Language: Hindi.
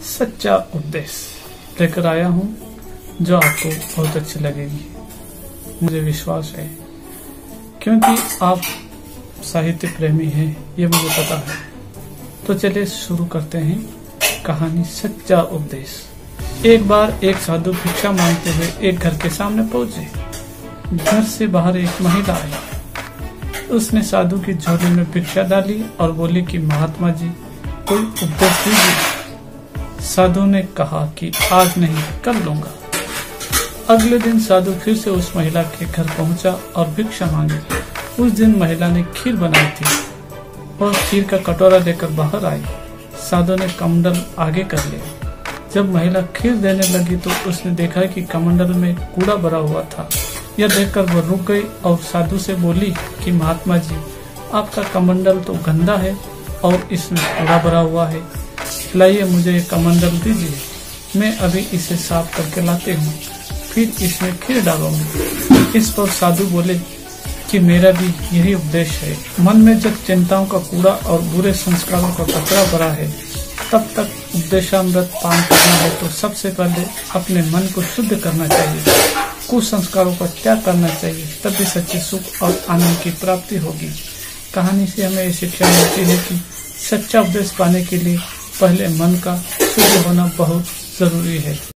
सच्चा उपदेश लेकर आया हूँ, जो आपको बहुत अच्छी लगेगी। मुझे विश्वास है, क्योंकि आप साहित्य प्रेमी हैं, ये मुझे पता है। तो चलिए शुरू करते हैं कहानी सच्चा उपदेश एक बार एक साधु भिक्षा मांगते हुए एक घर के सामने पहुँचे। घर से बाहर एक महिला आई। उसने साधु की झोली में भिक्षा डाली और बोली कि, महात्मा जी, कोई उपदेश दीजिए। साधु ने कहा कि आज नहीं, कल लूँगा। अगले दिन साधु फिर से उस महिला के घर पहुँचा और भिक्षा मांगी। उस दिन महिला ने खीर बनाई थी। और खीर का कटोरा लेकर बाहर आई। साधु ने कमंडल आगे कर लिया जब महिला खीर देने लगी तो उसने देखा कि कमंडल में कूड़ा भरा हुआ था। यह देखकर वह रुक गई और साधु से बोली कि, महात्मा जी, आपका कमंडल तो गंदा है और इसमें कूड़ा भरा हुआ है। लाइए मुझे कमंडल दीजिए। मैं अभी इसे साफ़ करके लाते हूँ। फिर इसमें खीर डालूँगी। इस पर साधु बोले कि मेरा भी यही उपदेश है। मन में जब चिंताओं का कूड़ा और बुरे संस्कारों का कचरा भरा है, तब तक उपदेशामृत पान करना है तो सबसे पहले अपने मन को शुद्ध करना चाहिए। कुसंस्कारों का त्याग करना चाहिए, तभी सच्चे सुख और आनंद की प्राप्ति होगी। कहानी से हमें ये शिक्षा मिलती है कि सच्चा उपदेश पाने के लिए पहले मन का शुद्ध होना बहुत ज़रूरी है।